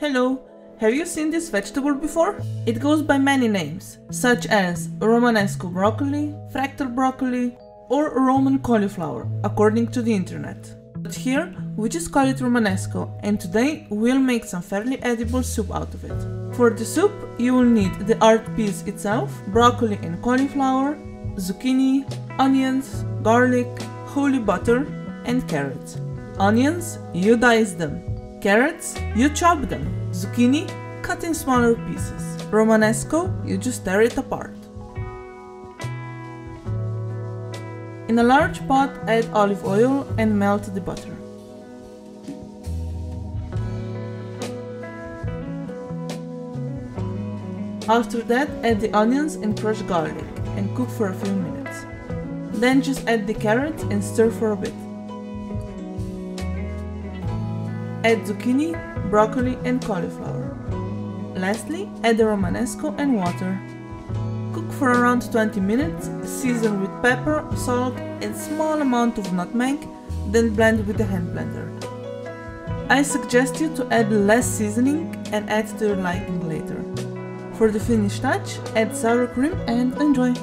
Hello, have you seen this vegetable before? It goes by many names, such as Romanesco broccoli, fractal broccoli, or Roman cauliflower, according to the internet. But here, we just call it Romanesco, and today we'll make some fairly edible soup out of it. For the soup, you will need the art piece itself, broccoli and cauliflower, zucchini, onions, garlic, holy butter, and carrots. Onions, you dice them. Carrots, you chop them. Zucchini, cut in smaller pieces. Romanesco, you just tear it apart. In a large pot, add olive oil and melt the butter. After that, add the onions and crushed garlic and cook for a few minutes. Then just add the carrots and stir for a bit. Add zucchini, broccoli and cauliflower. Lastly, add the romanesco and water. Cook for around 20 minutes, season with pepper, salt and small amount of nutmeg, then blend with the hand blender. I suggest you to add less seasoning and add to your liking later. For the finished touch, add sour cream and enjoy!